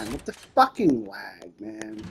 on with the fucking lag, man.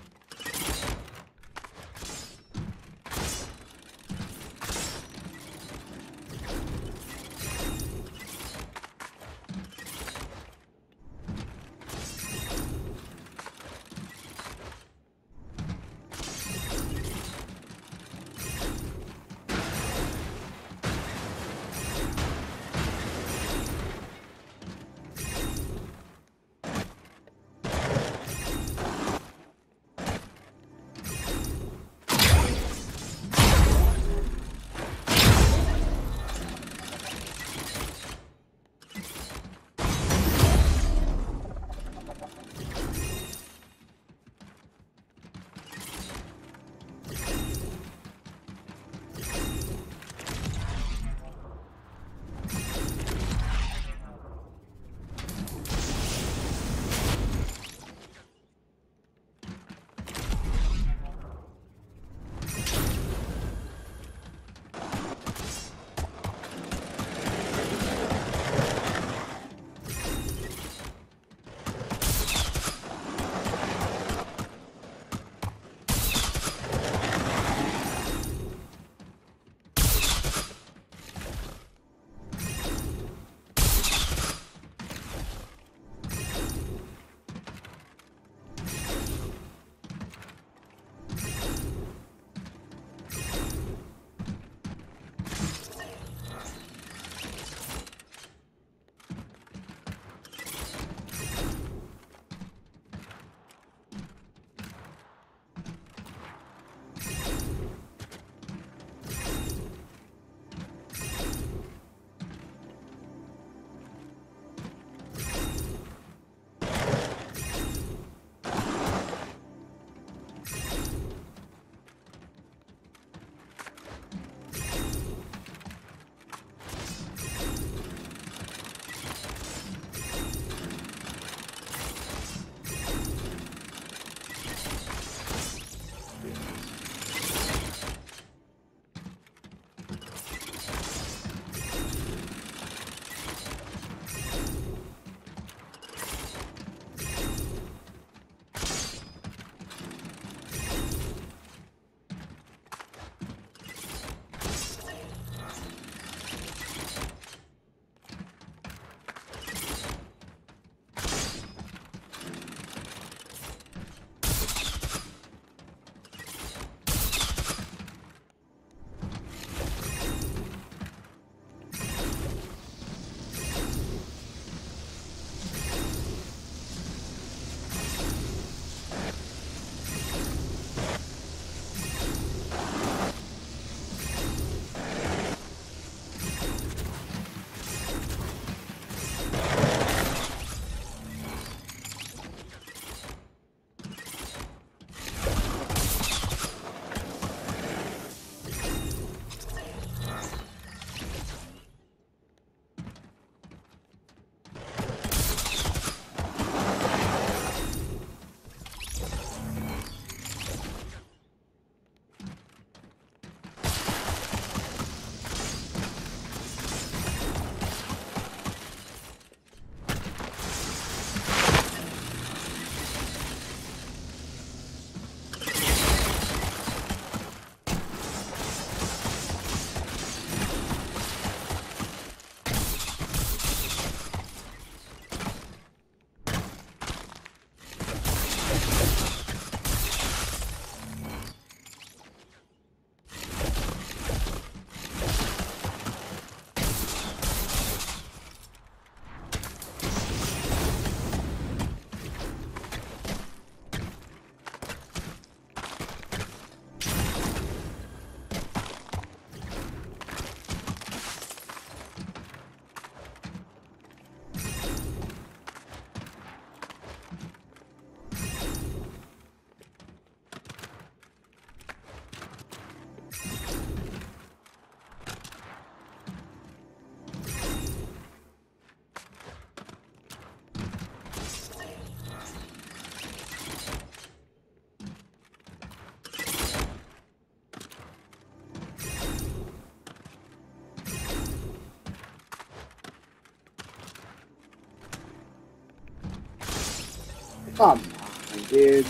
干嘛呢你